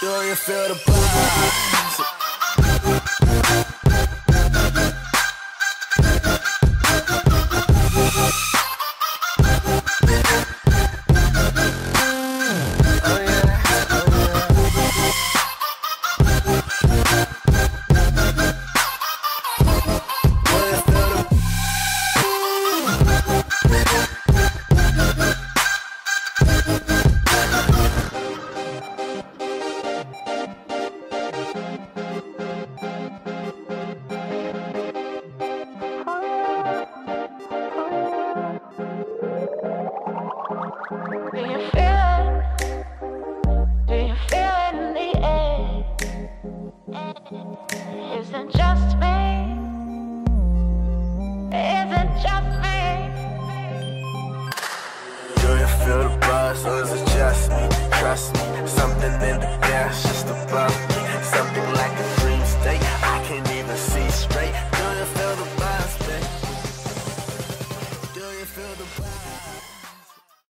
Do you feel the blood? Do you feel it? Do you feel it in the air? Is it just me? Is it just me? Do you feel the buzz or is it just me? Trust me, something in the just above me. Something like a dream state, I can't even see straight. Do you feel the buzz, babe? Do you feel the?